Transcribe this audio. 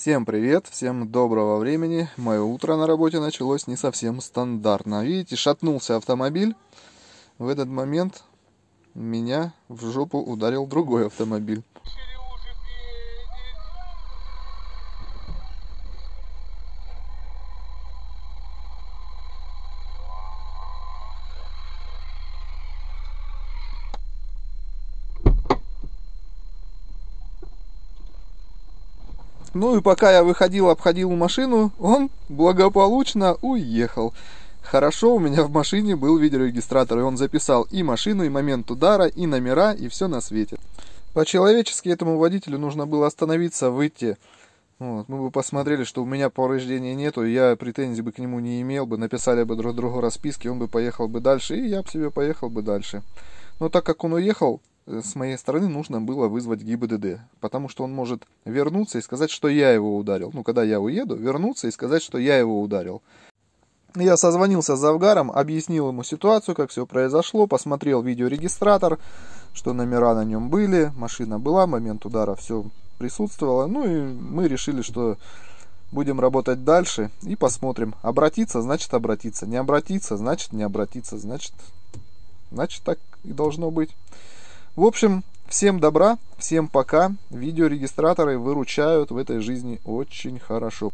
Всем привет, всем доброго времени. Мое утро на работе началось не совсем стандартно. Видите, шатнулся автомобиль. В этот момент меня в жопу ударил другой автомобиль. Ну и пока я выходил, обходил машину, он благополучно уехал. Хорошо, у меня в машине был видеорегистратор, и он записал и машину, и момент удара, и номера, и все на свете. По-человечески этому водителю нужно было остановиться, выйти. Вот, мы бы посмотрели, что у меня повреждений нету, я претензий бы к нему не имел бы, написали бы друг другу расписки, он бы поехал бы дальше, и я бы себе поехал бы дальше. Но так как он уехал, с моей стороны нужно было вызвать ГИБДД, потому что он может вернуться и сказать, что я его ударил. Ну, когда я уеду, вернуться и сказать, что я его ударил. Я созвонился с Завгаром, объяснил ему ситуацию, как все произошло, посмотрел видеорегистратор, что номера на нем были, машина была, момент удара все присутствовало. Ну и мы решили, что будем работать дальше и посмотрим. Обратиться, значит обратиться. Не обратиться, значит не обратиться. Значит, значит так и должно быть. В общем, всем добра, всем пока. Видеорегистраторы выручают в этой жизни очень хорошо.